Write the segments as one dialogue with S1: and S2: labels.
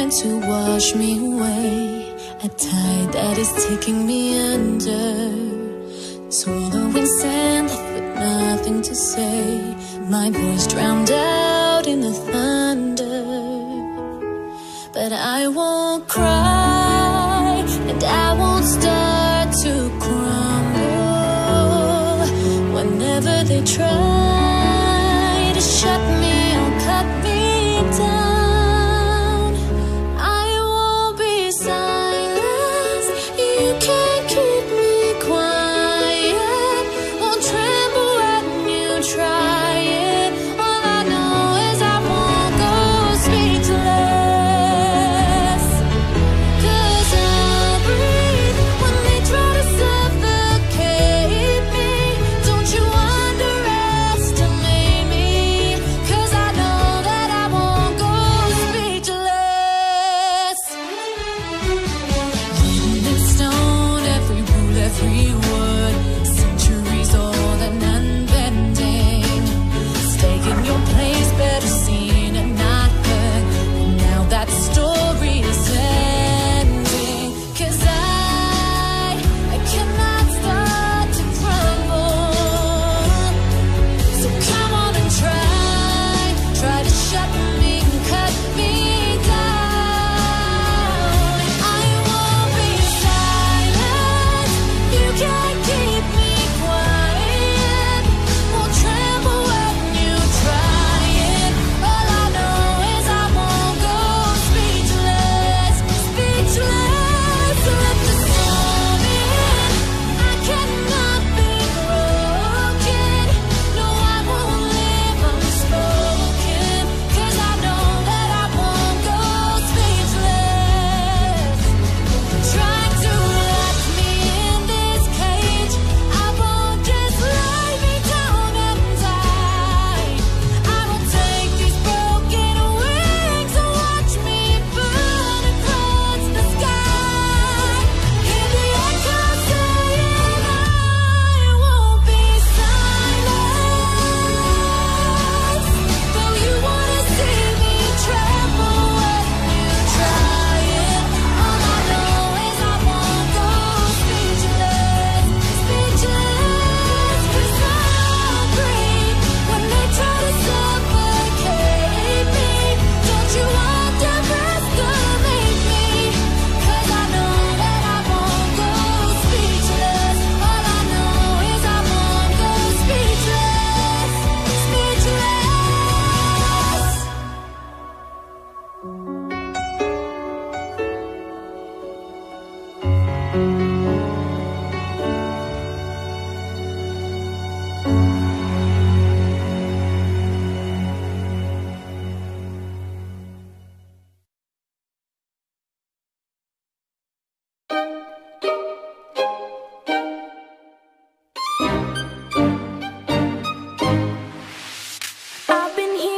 S1: meant to wash me away. A tide that is taking me under. Swallowing sand with nothing to say. My voice drowned out in the
S2: sweet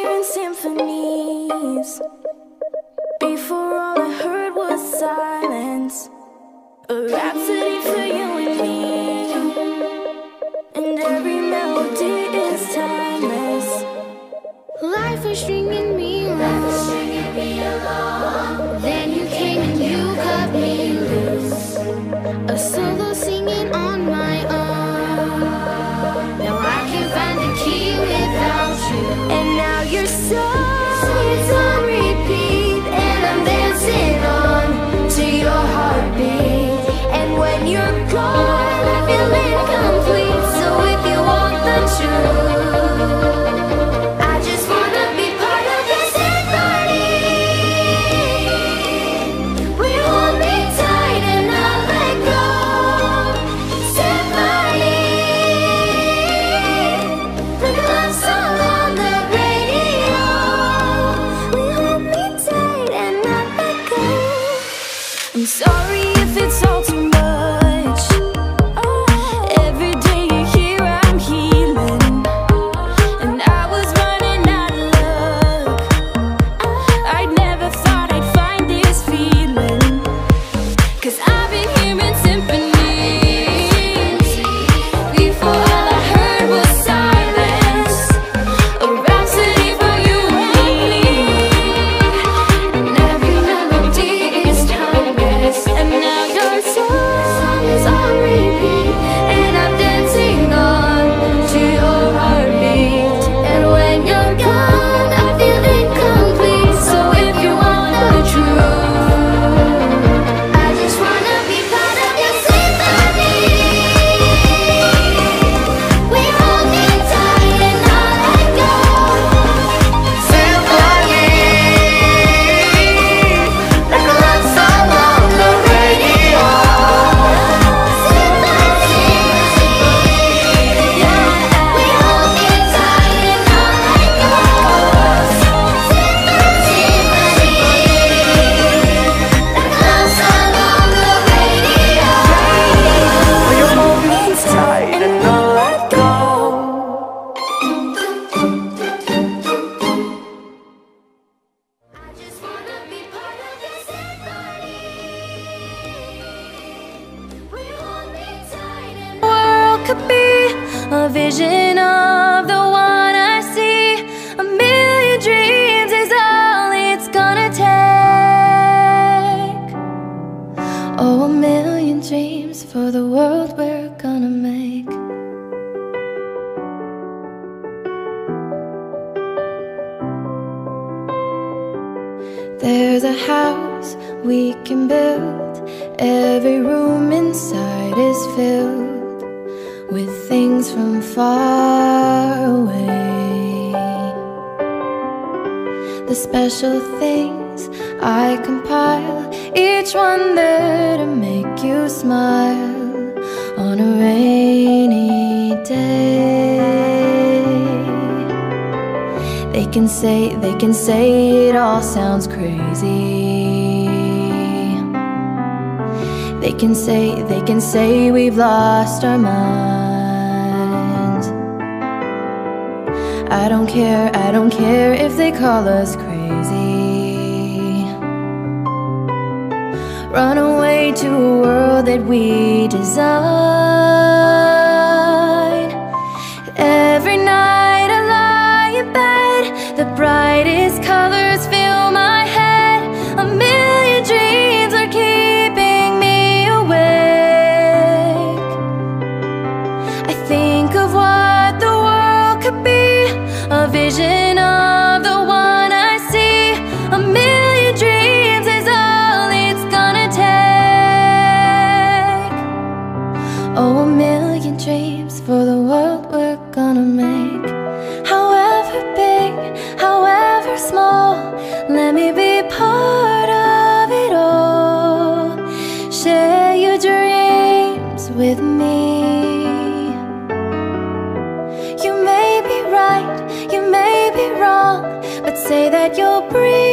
S2: hearing symphonies. Before all I heard was silence. A rhapsody for you and me. And every melody is timeless.
S3: Life is stringing me.
S4: Vision of the one I see. A million dreams is all it's gonna take. Oh, a million dreams for the world we're gonna make. There's a house we can build. Every room inside is filled with things from far away. The special things I compile, each one there to make you smile on a rainy day. They can say, they can say it all sounds crazy. They can say, they can say we've lost our minds. I don't care, I don't care if they call us crazy. Run away to a world that we design. Every night I lie in bed, the brightest colors I think of what the world could be, a vision of say that you'll bring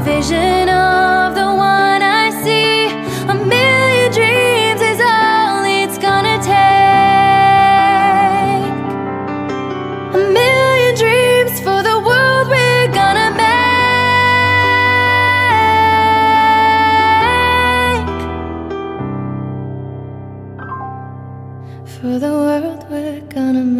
S4: a vision of the one I see. A million dreams is all it's gonna take. A million dreams for the world we're gonna make. For the world we're gonna make.